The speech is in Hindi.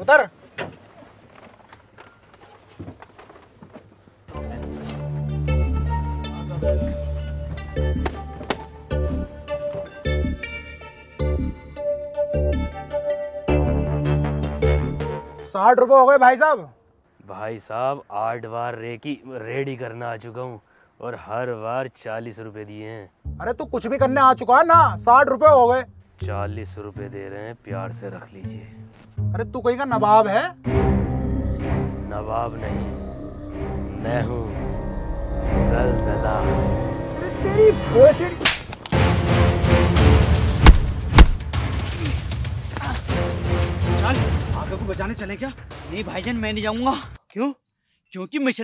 उतर साठ रुपए हो गए भाई साहब। भाई साहब आठ बार रेकी रेडी करना आ चुका हूँ और हर बार चालीस रुपए दिए हैं। अरे तू कुछ भी करने आ चुका है ना साठ रुपए हो गए। चालीस रुपए दे रहे हैं प्यार से रख लीजिए। अरे तू कहीं का नवाब है? नवाब नहीं मैं हूँ जलजला। अरे तेरी भोसड़ी चल आगे को बचाने चले क्या? नहीं भाईजान मैं नहीं जाऊँगा। क्यों? क्योंकि मिशन